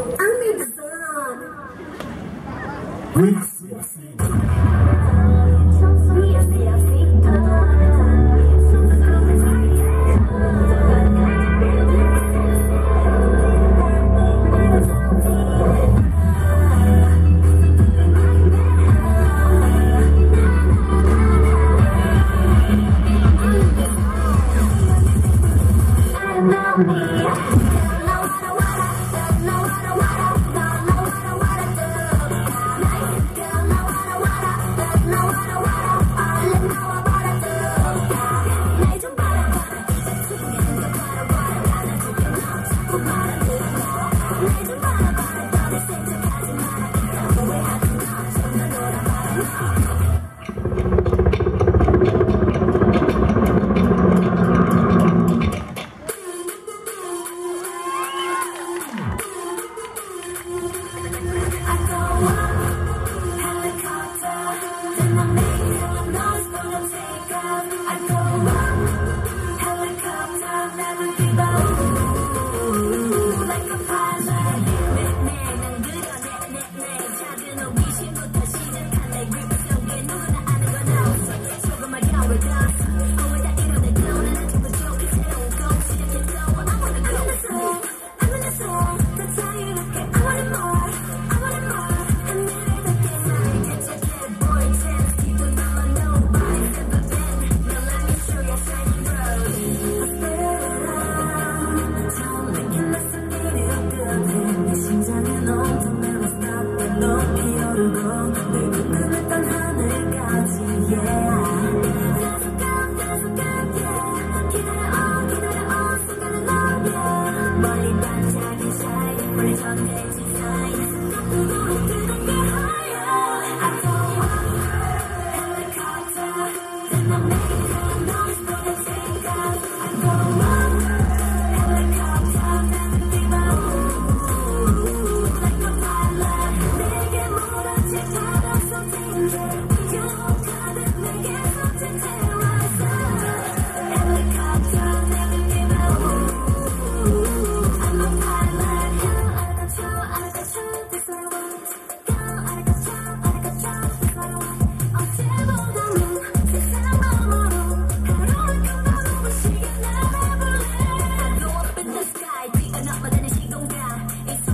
only deserve. Money on Don't die. It's